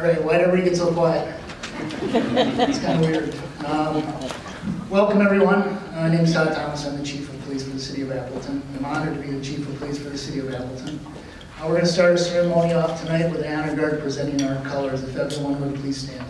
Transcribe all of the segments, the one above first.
All right, why'd everybody get so quiet? It's kind of weird. Um, welcome, everyone. Uh, my name is Todd Thomas. I'm the Chief of Police for the City of Appleton. I'm honored to be the Chief of Police for the City of Appleton. Uh, we're going to start our ceremony off tonight with the honor guard presenting our colors. If everyone would please stand.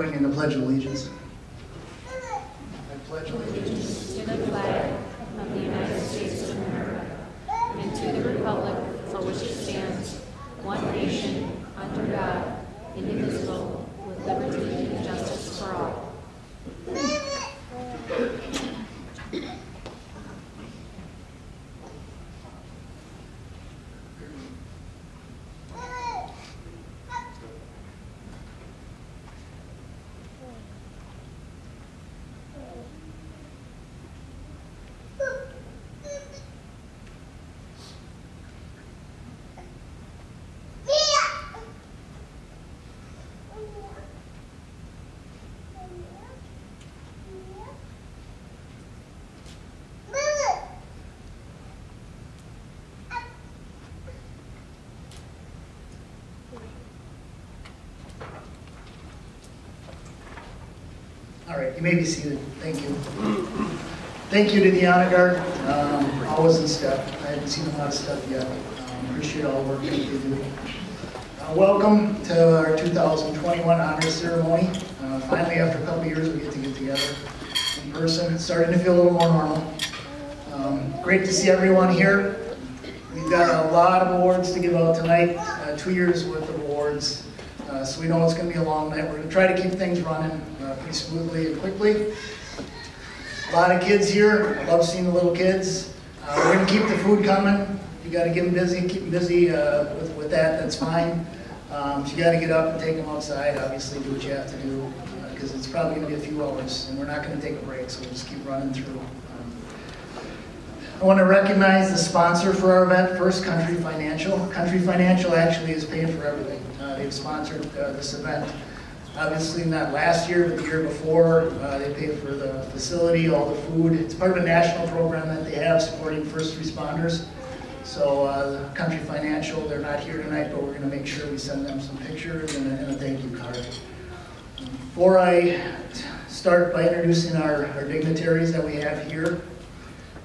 Join me in the Pledge of Allegiance. I pledge allegiance To the flag of the United States of America and to the republic for which it stands, one nation, under God, indivisible, with liberty and justice for all. All right, you may be seated. Thank you. Thank you to the Honor Guard. Um, always in step. I haven't seen a lot of stuff yet. Um, appreciate all the work that they do. Uh, welcome to our 2021 honor ceremony. Uh, finally, after a couple years, we get to get together in person. It's starting to feel a little more normal. Um, great to see everyone here. We've got a lot of awards to give out tonight, uh, two years worth of awards. Uh, so we know it's going to be a long night. We're going to try to keep things running uh, pretty smoothly and quickly. A lot of kids here. I love seeing the little kids. Uh, we're going to keep the food coming. You got to get them busy, keep them busy uh, with, with that. That's fine. Um, you got to get up and take them outside. Obviously, do what you have to do because it's probably going to be a few hours, and we're not going to take a break. So we'll just keep running through. I want to recognize the sponsor for our event, First Country Financial. Country Financial actually is paying for everything. Uh, they've sponsored uh, this event. Obviously not last year, but the year before. Uh, they paid for the facility, all the food. It's part of a national program that they have supporting first responders. So uh, Country Financial, they're not here tonight, but we're going to make sure we send them some pictures and a, and a thank you card. Before I start by introducing our, our dignitaries that we have here,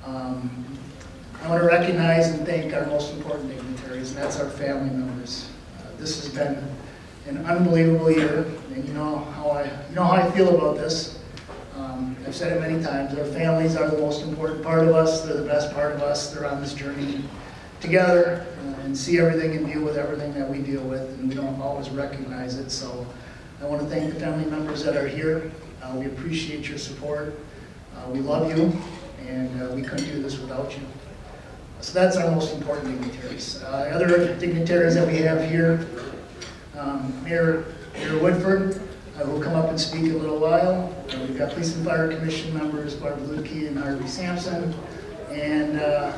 um, I want to recognize and thank our most important dignitaries, and that's our family members. Uh, this has been an unbelievable year, and you know how I, you know how I feel about this. Um, I've said it many times. Our families are the most important part of us. They're the best part of us. They're on this journey together uh, and see everything and deal with everything that we deal with, and we don't always recognize it. So I want to thank the family members that are here. Uh, we appreciate your support. Uh, we love you, and uh, we couldn't do this without you. So that's our most important dignitaries. Uh, other dignitaries that we have here, um, Mayor, Mayor Woodford, uh, will come up and speak in a little while. Uh, we've got Police and Fire Commission members, Barb Lutke and Harvey Sampson, and uh,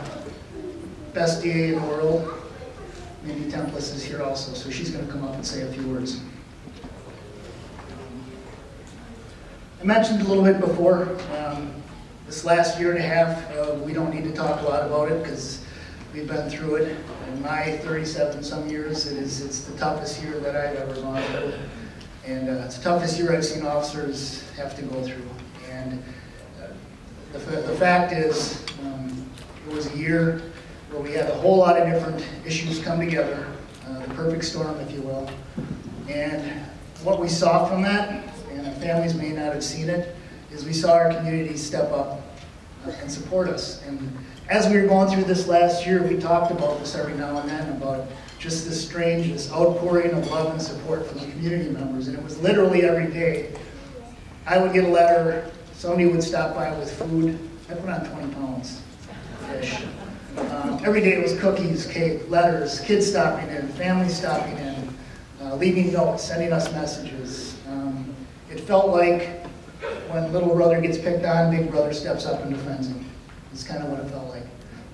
best DA in the world, Mindy Tempelis is here also, so she's going to come up and say a few words. I mentioned a little bit before, um, this last year and a half, uh, we don't need to talk a lot about it because we've been through it. In my 37 some years, it is, it's the toughest year that I've ever gone through. And uh, it's the toughest year I've seen officers have to go through. And uh, the, the fact is, um, it was a year where we had a whole lot of different issues come together, uh, the perfect storm, if you will. And what we saw from that, and families may not have seen it, is we saw our community step up uh, and support us. And as we were going through this last year, we talked about this every now and then, about just this strange, this outpouring of love and support from the community members. And it was literally every day. I would get a letter, somebody would stop by with food. I put on 20 pounds. Um, every day it was cookies, cake, letters, kids stopping in, families stopping in, uh, leaving notes, sending us messages. Um, it felt like when little brother gets picked on, big brother steps up and defends him. It's kind of what it felt like.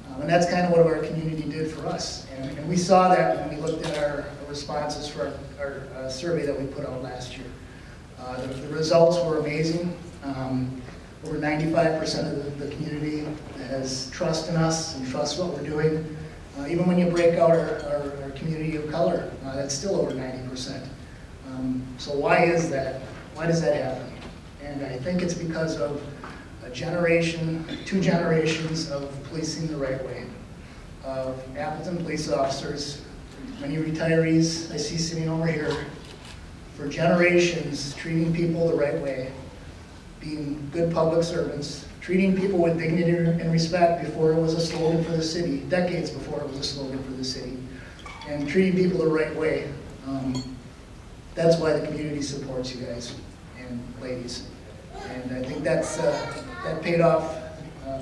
Um, and that's kind of what our community did for us. And, and we saw that when we looked at our responses for our, our uh, survey that we put out last year. Uh, the, the results were amazing. Um, over 95% of the, the community has trust in us and trust what we're doing. Uh, even when you break out our, our, our community of color, uh, that's still over 90%. Um, so why is that? Why does that happen? And I think it's because of a generation, two generations of policing the right way. Of Appleton police officers, many retirees I see sitting over here, for generations treating people the right way, being good public servants, treating people with dignity and respect before it was a slogan for the city, decades before it was a slogan for the city, and treating people the right way. Um, that's why the community supports you guys and ladies. And I think that's, uh, that paid off uh,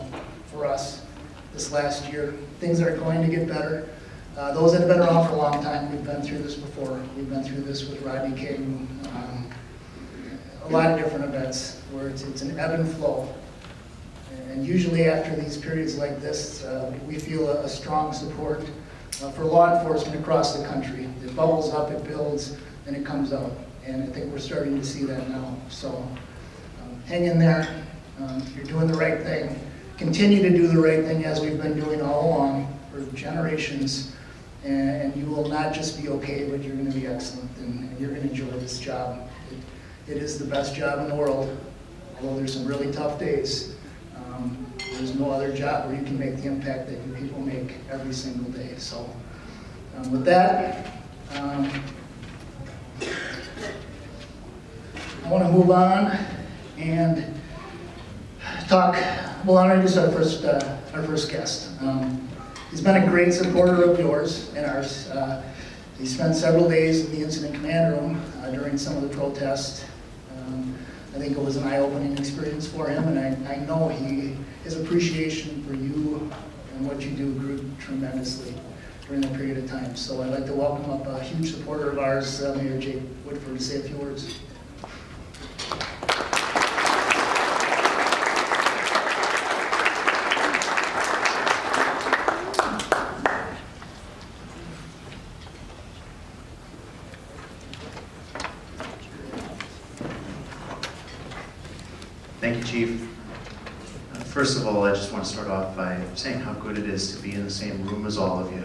for us this last year. Things are going to get better. Uh, those that have been around for a long time, we've been through this before. We've been through this with Rodney King, um, a lot of different events where it's, it's an ebb and flow. And usually after these periods like this, uh, we feel a, a strong support uh, for law enforcement across the country. It bubbles up, it builds, and it comes out. And I think we're starting to see that now. So hang in there. Um, you're doing the right thing. Continue to do the right thing as we've been doing all along for generations. And, you will not just be okay, but you're going to be excellent. And, and you're going to enjoy this job. It, it is the best job in the world. Although there's some really tough days, um, there's no other job where you can make the impact that you people make every single day. So um, with that, um, I want to move on and talk. Well, I'll introduce our first uh, our first guest. Um, he's been a great supporter of yours and ours. Uh, he spent several days in the incident command room uh, during some of the protests. Um, I think it was an eye-opening experience for him, and I, I know he his appreciation for you and what you do grew tremendously during that period of time. So I'd like to welcome up a huge supporter of ours, uh, Mayor Jake Woodford, to say a few words. Thank you, Chief. Uh, First of all, I just want to start off by saying how good it is to be in the same room as all of you.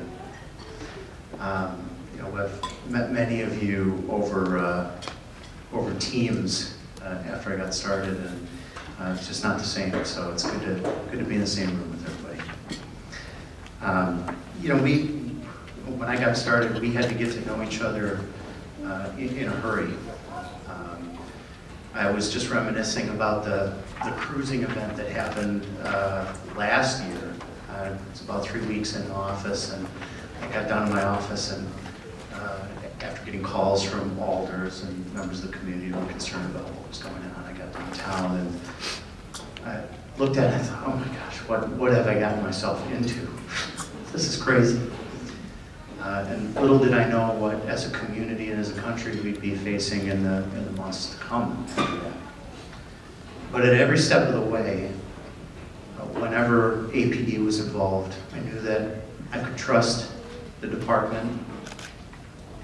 Um, You know, I've met many of you over, uh, over Teams uh, after I got started, and uh, it's just not the same, so it's good to, good to be in the same room with everybody. Um, You know, we, when I got started, we had to get to know each other uh, in in a hurry. I was just reminiscing about the, the cruising event that happened uh, last year. Uh, It's about three weeks in office, and I got down to my office, and uh, after getting calls from alders and members of the community who were concerned about what was going on, I got downtown, and I looked at it and I thought, oh my gosh, what, what have I gotten myself into? This is crazy. Uh, And little did I know what, as a community and as a country, we'd be facing in the, in the months to come. But at every step of the way, uh, whenever APD was involved, I knew that I could trust the department,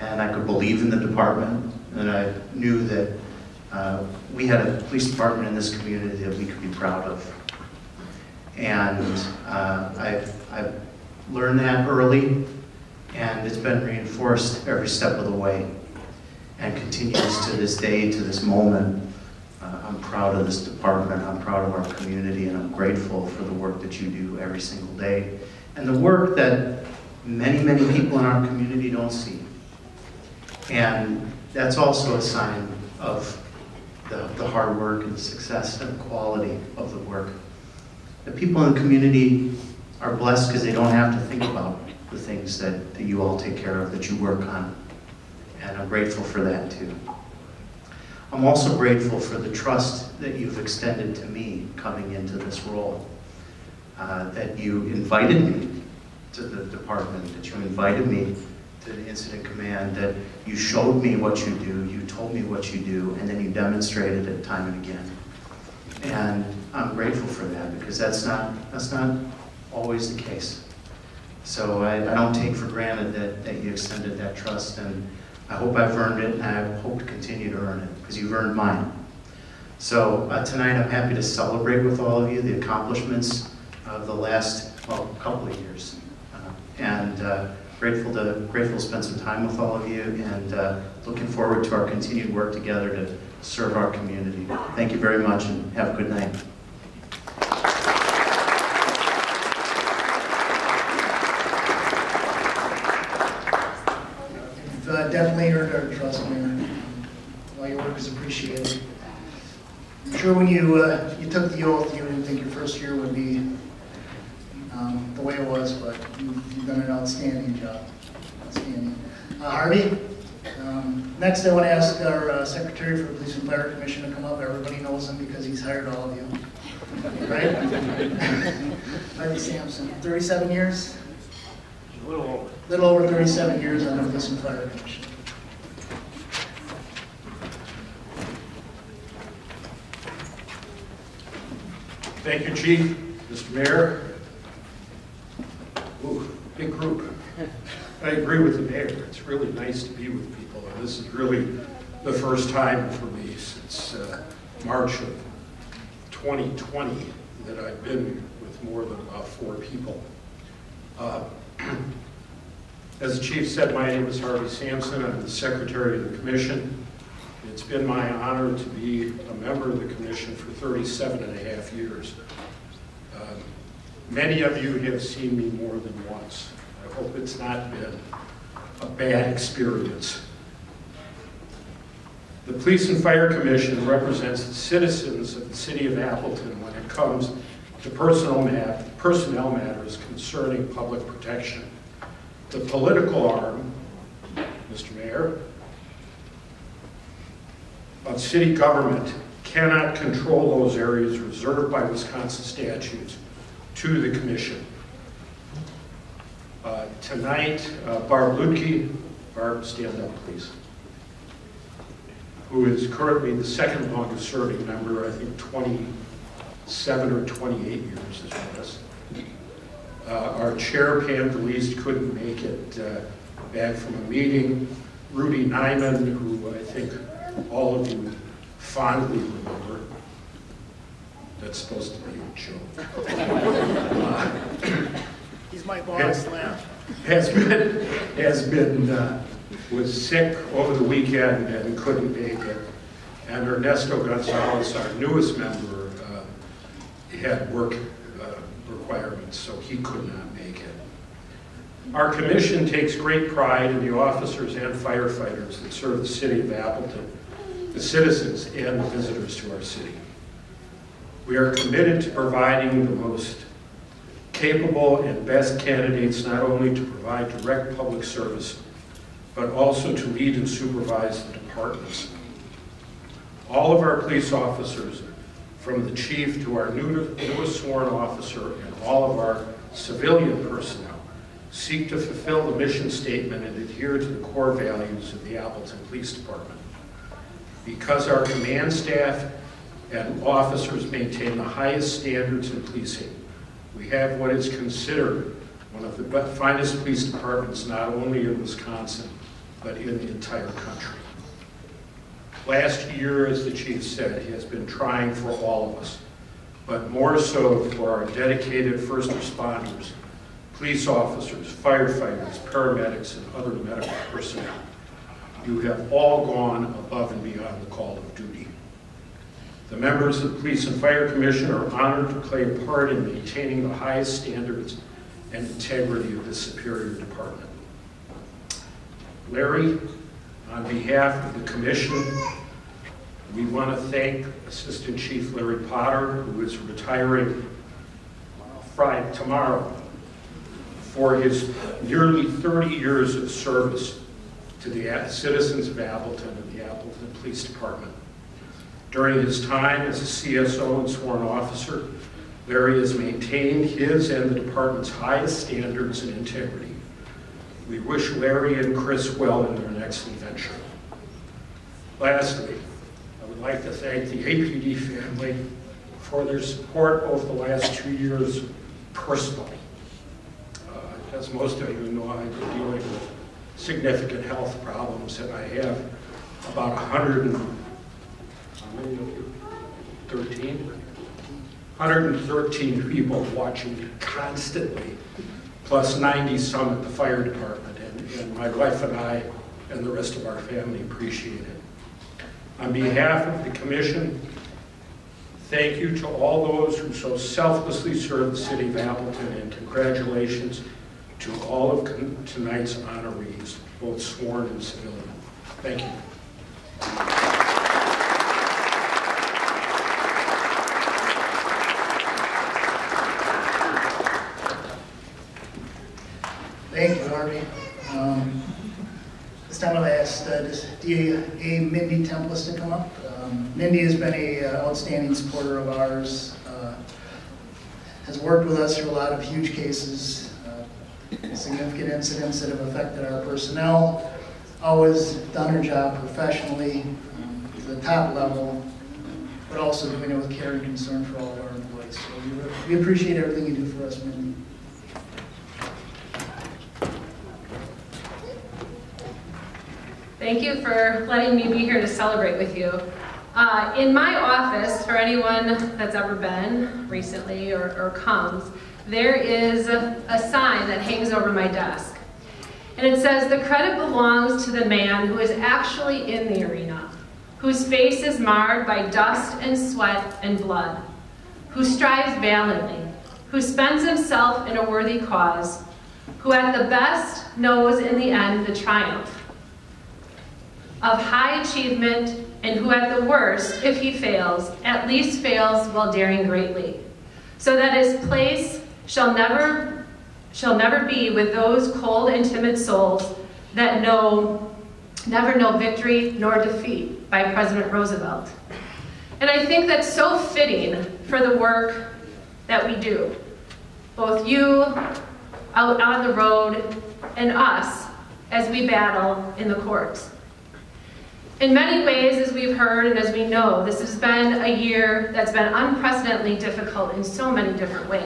and I could believe in the department, and I knew that uh, we had a police department in this community that we could be proud of. And uh, I've, I've learned that early, and it's been reinforced every step of the way. and continues to this day, to this moment. Uh, I'm proud of this department, I'm proud of our community, and I'm grateful for the work that you do every single day, and the work that many, many people in our community don't see. And that's also a sign of the, the hard work and the success and quality of the work. The people in the community are blessed because they don't have to think about the things that, that you all take care of, that you work on. And I'm grateful for that too. I'm also grateful for the trust that you've extended to me coming into this role. Uh, that you invited me to the department, that you invited me to the incident command, that you showed me what you do, you told me what you do, and then you demonstrated it time and again. And I'm grateful for that because that's not, that's not always the case. So I, I don't take for granted that, that you extended that trust, and I hope I've earned it, and I hope to continue to earn it, because you've earned mine. So uh, tonight, I'm happy to celebrate with all of you the accomplishments of the last, well, couple of years. Uh, and uh, grateful to grateful to spend some time with all of you, and uh, looking forward to our continued work together to serve our community. Thank you very much, and have a good night. You've uh, definitely earned our trust, Mayor. All your work is appreciated. I'm sure when you, uh, you took the oath, you didn't think your first year would be um, the way it was, but you- you've done an outstanding job. Outstanding. Uh, Harvey, um, next I want to ask our uh, Secretary for the Police and Fire Commission to come up. Everybody knows him because he's hired all of you. Right? Harvey Sampson, 37 years? A little over. little over 37 years Police and Fire Commission. Thank you, Chief, Mr. Mayor. Ooh, big group. I agree with the mayor. It's really nice to be with people. And this is really the first time for me since uh, March of 2020 that I've been with more than about four people. Uh, As the chief said, my name is Harvey Sampson. I'm the secretary of the commission. It's been my honor to be a member of the commission for 37 and a half years. Um, Many of you have seen me more than once. I hope it's not been a bad experience. The Police and Fire Commission represents the citizens of the city of Appleton when it comes to personal personnel matters concerning public protection. The political arm, Mr. Mayor, of city government cannot control those areas reserved by Wisconsin statutes to the commission. Uh, Tonight, uh, Barb Lutke, Barb, stand up, please, who is currently the second longest serving member, I think 27 or 28 years is with us. Uh, Our chair, Pam DeLeast, couldn't make it uh, back from a meeting. Rudy Nyman, who I think all of you fondly remember. That's supposed to be a joke. Uh, He's my boss, laugh. Has been, has been, uh, was sick over the weekend and couldn't make it. And Ernesto Gonzalez, our newest member, had work uh, requirements, so he could not make it. Our commission takes great pride in the officers and firefighters that serve the city of Appleton, the citizens and the visitors to our city. We are committed to providing the most capable and best candidates not only to provide direct public service, but also to lead and supervise the departments. All of our police officers, from the chief to our new- newest sworn officer and all of our civilian personnel, seek to fulfill the mission statement and adhere to the core values of the Appleton Police Department. Because our command staff and officers maintain the highest standards in policing, we have what is considered one of the finest police departments not only in Wisconsin, but in the entire country. Last year, as the chief said, he has been trying for all of us, but more so for our dedicated first responders, police officers, firefighters, paramedics, and other medical personnel. You have all gone above and beyond the call of duty. The members of the Police and Fire Commission are honored to play a part in maintaining the highest standards and integrity of this superior department. Larry, on behalf of the commission, we want to thank Assistant Chief Larry Potter, who is retiring uh, Friday, tomorrow, for his nearly 30 years of service to the citizens of Appleton and the Appleton Police Department. During his time as a CSO and sworn officer, Larry has maintained his and the department's highest standards and integrity. We wish Larry and Chris well in their next adventure. Lastly, I would like to thank the APD family for their support over the last two years personally. Uh, as most of you know, I've been dealing with significant health problems and I have about 100 how many of you? 13? 113 people watching constantly, plus 90 some at the fire department. And, and my wife and I and the rest of our family appreciate it. On behalf of the commission, thank you to all those who so selflessly serve the city of Appleton and congratulations to all of tonight's honorees, both sworn and civilian. Thank you. Thank you, Harvey. Um, This time I'll ask uh, DA Mindy Tempelis to come up. Um, Mindy has been a uh, outstanding supporter of ours, uh, has worked with us through a lot of huge cases, uh, significant incidents that have affected our personnel, always done her job professionally, um, to the top level, but also doing it with care and concern for all of our employees. So we- we appreciate everything you do for us, Mindy. Thank you for letting me be here to celebrate with you. Uh, in my office, for anyone that's ever been recently or, or comes, there is a, a sign that hangs over my desk. And it says, the credit belongs to the man who is actually in the arena, whose face is marred by dust and sweat and blood, who strives valiantly, who spends himself in a worthy cause, who at the best knows in the end the triumph of high achievement and who at the worst, if he fails, at least fails while daring greatly, so that his place shall never, shall never be with those cold and timid souls that know, never know victory nor defeat by President Roosevelt. And I think that's so fitting for the work that we do. Both you out on the road and us as we battle in the courts. In many ways, as we've heard and as we know, this has been a year that's been unprecedentedly difficult in so many different ways.